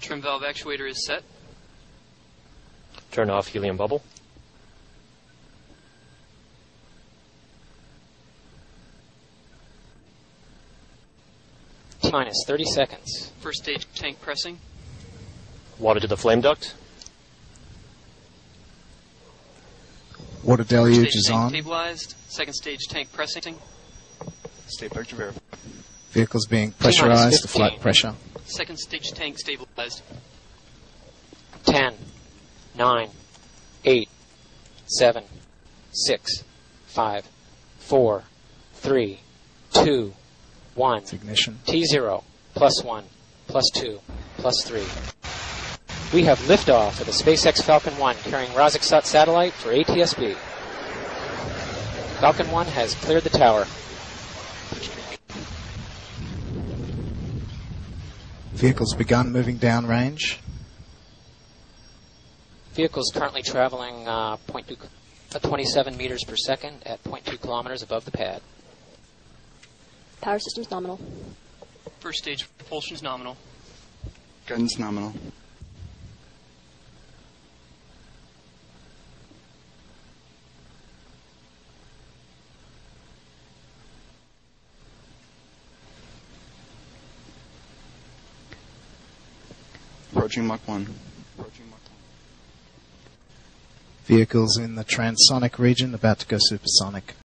Trim valve actuator is set. Turn off helium bubble. T minus 30 seconds. First stage tank pressing. Water to the flame duct. Water First deluge stage is tank on. stabilized. Second stage tank pressing. State vector verified. Vehicles being pressurized to flight pressure. Second stage tank stabilized. 10, 9, 8, 7, 6, 5, 4, 3, 2, 1. It's ignition. T0, plus 1, plus 2, plus 3. We have liftoff of the SpaceX Falcon 1 carrying Razaksat satellite for ATSB. Falcon 1 has cleared the tower. Vehicles begun moving downrange. Vehicles currently traveling uh, 0.2, uh, 27 meters per second at 0.2 kilometers above the pad. Power systems nominal. First stage propulsion is nominal. Guidance nominal. Approaching Mach 1. Vehicles in the transonic region about to go supersonic.